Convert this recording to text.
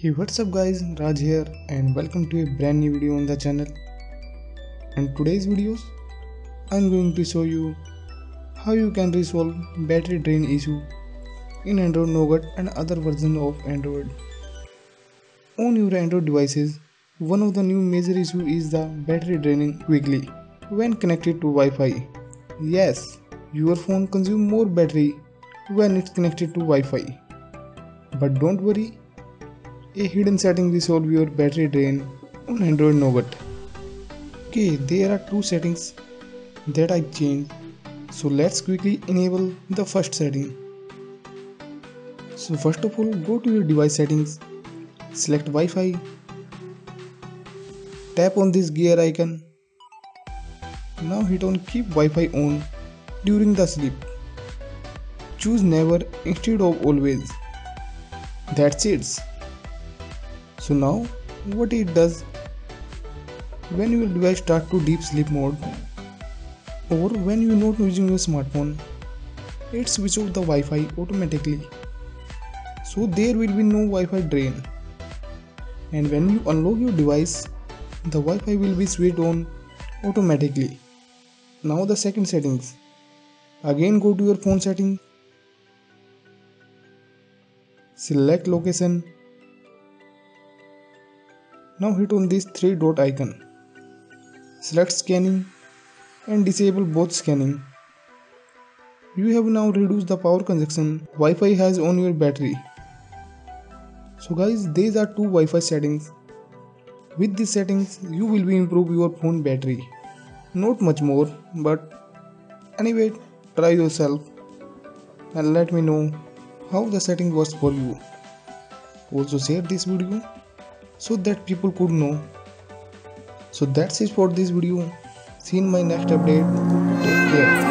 Hey what's up guys Raj here and welcome to a brand new video on the channel and today's videos I'm going to show you how you can resolve battery drain issue in Android Nougat and other versions of Android. On your Android devices one of the new major issue is the battery draining quickly when connected to Wi-Fi. Yes, your phone consumes more battery when it's connected to Wi-Fi. But don't worry, a hidden setting will solve your battery drain on Android Nougat. Okay, there are two settings that I changed. So let's quickly enable the first setting. So first of all, go to your device settings, select Wi-Fi, tap on this gear icon. Now hit on keep Wi-Fi on during the sleep. Choose never instead of always. That's it. So now what it does when your device start to deep sleep mode or when you are not using your smartphone it switch off the Wi-Fi automatically. So there will be no Wi-Fi drain. And when you unlock your device the Wi-Fi will be switched on automatically. Now the second settings. Again go to your phone setting select location now hit on this three dot icon. Select scanning and disable both scanning. You have now reduced the power consumption Wi-Fi has on your battery. So guys, these are two Wi-Fi settings. With these settings, you will be improve your phone battery. Not much more, but anyway, try yourself and let me know how the setting was for you. Also share this video so that people could know. So that's it for this video. See you in my next update. Take care